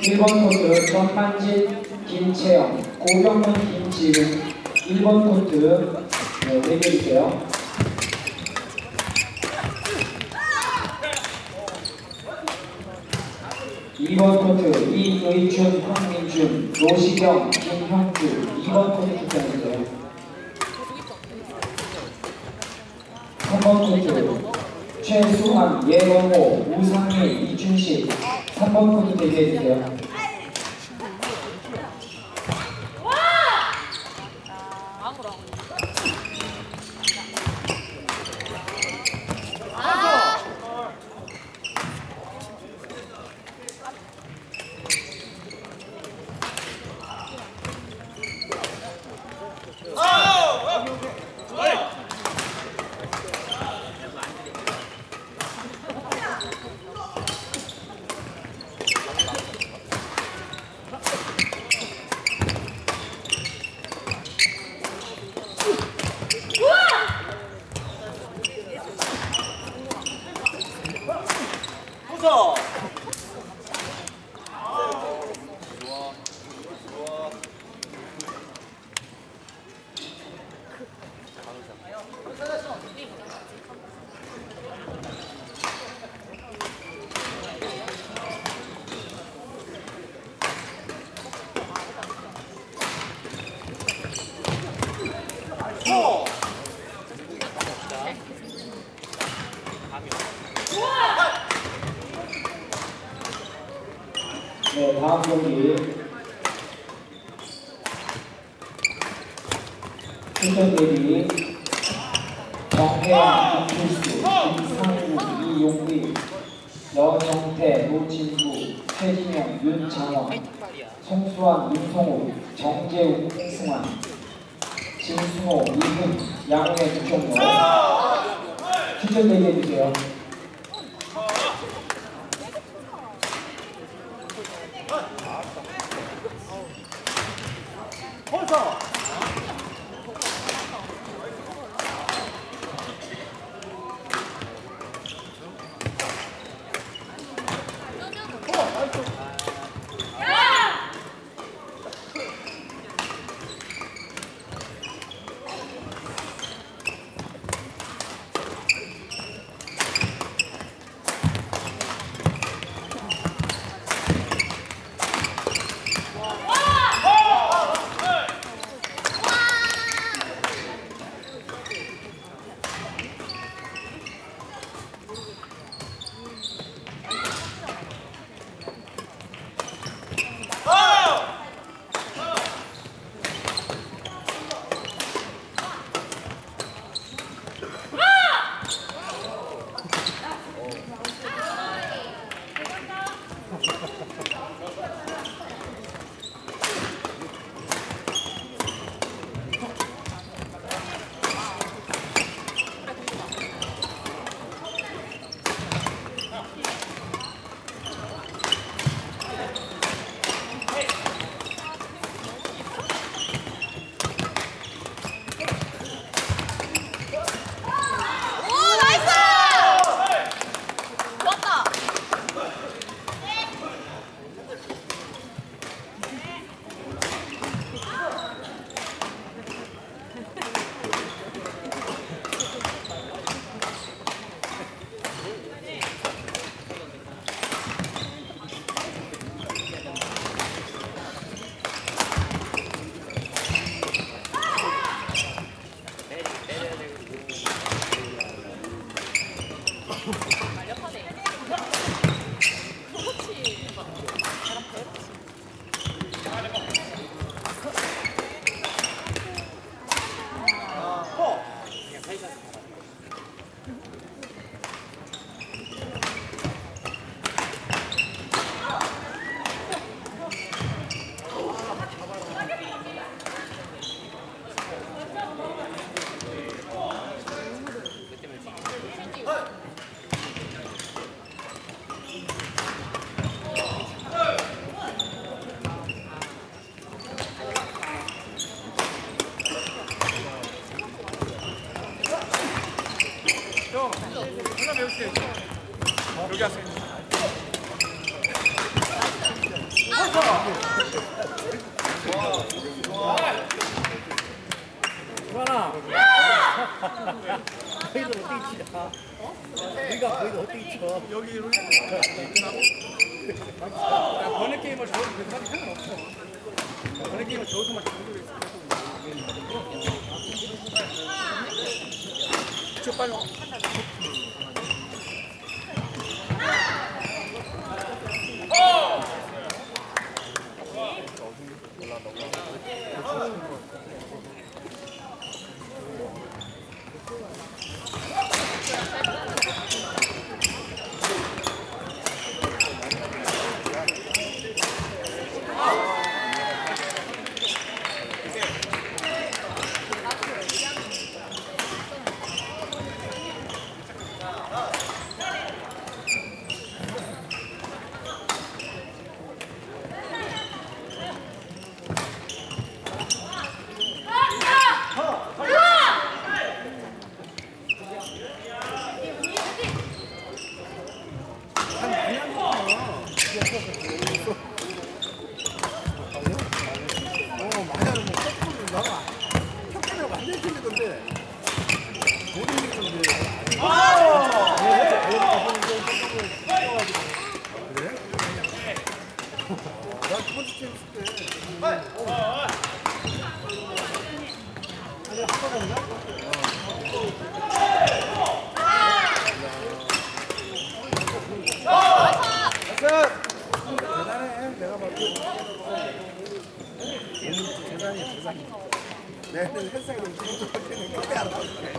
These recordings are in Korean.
1번 코트 전만진, 김채영, 고경문, 김지은 1번 코트 네, 대기해주세요. 2번 코트 이의춘, 황민준, 노시경, 김형주 2번 코트 투표해주세요. 3번 코트 최수환, 예원호, 우상미, 이춘식 3번 코트 대기해 주세요. ぞ 출전 대비 정혜영, 김필수, 김상우, 이용리, 여정태, 노진구, 최진영, 윤장원, 송수환, 윤성우, 정재욱, 홍승환, 진승호, 이훈, 양우의 국정모 출전 대기해주세요. 여기. 주환아. 너희들 어떻게 치냐? 우리가 거기서 어떻게 쳐? 여기로. 야, 번외 게임을 저어도 그렇게 상관없어. 번외 게임을 저어서만 정도로 있어. 저 빨리 すごい。 와. Okay.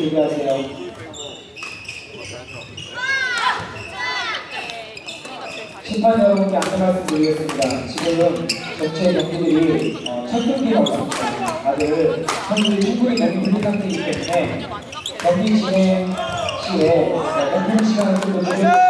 4번 코트 대기하세요. 심판 여러분께 안내 말씀드리겠습니다. 지금 전체 경기들이 어, 첫 경기가 없습니다. 다들 선수들이 충분히 경기 풀린 상태이기 때문에 경기 진행 시에 어, 오픈 시간을 좀더 줄여주시기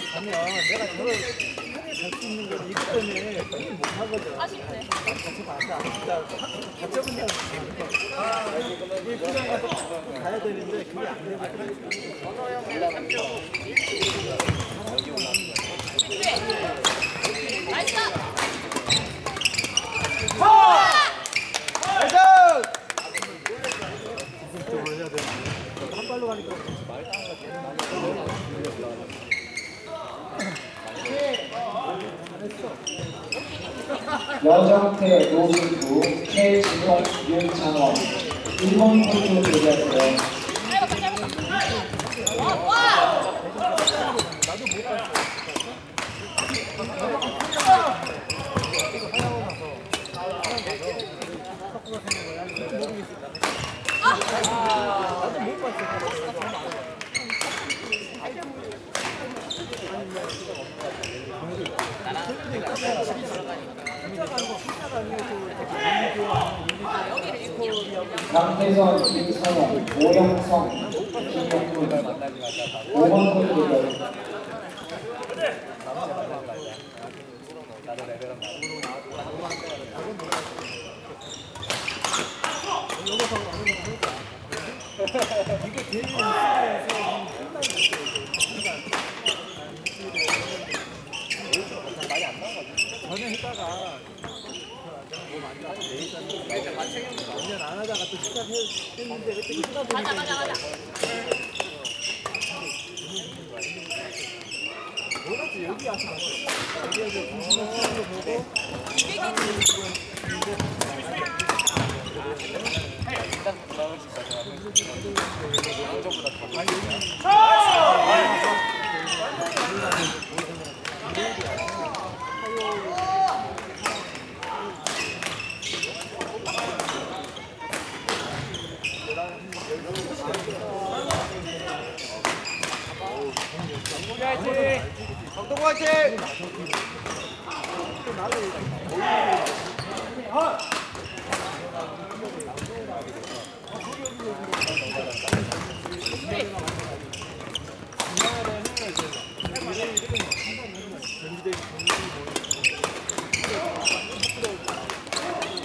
부담이 가면 내가 편히 갈수 있는 건 이기 때문에 편히 못 하거든. 아쉽네. 같이 가자. 적 없어. 이 시간 가서 가야 되는데 그게 안 되거든. 한 발로 가니까 여정태 노승구 최진용 윤창원 1번 코트 대기하세요. 짧았다, 짧았다. 와, 와! 강태선, 김선호, 오영성, 김영훈 5번 코트 대기하세요. 전에 했다가 뭐많이 나고 내일까지 몇년 안 하다가 또 시작했는데 그때 하다 보니까 가자, 가자, 가자. 여기 와서 봤어. 여기 와서 잘하는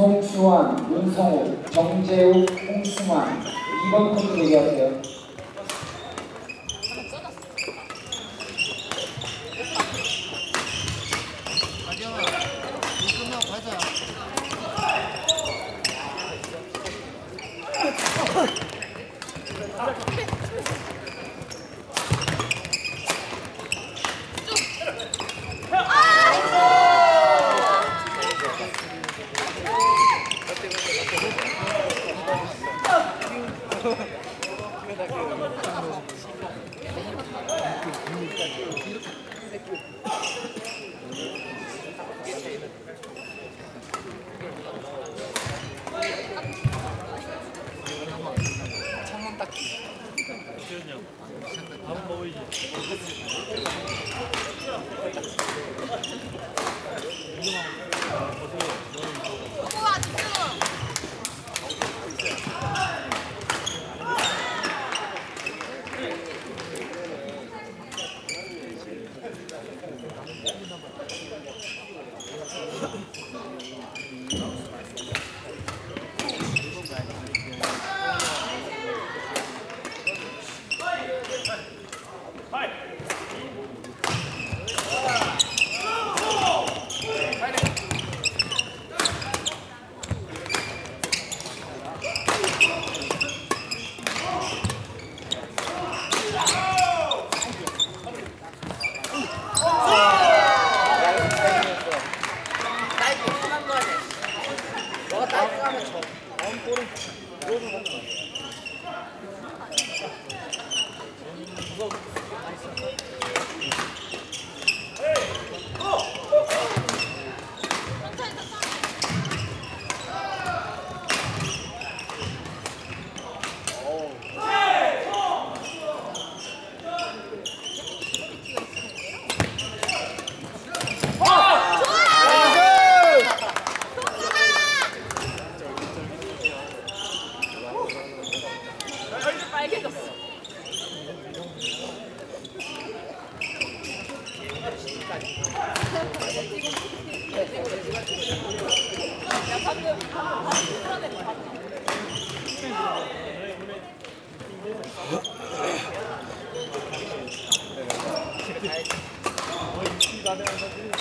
송수환, 문성우, 정재욱, 홍승환 2번 코트 대기하세요. 이렇게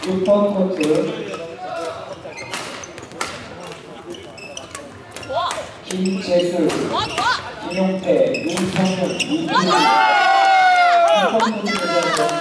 6번 코트 김재수 김용태 윤성윤 이승 6번 코트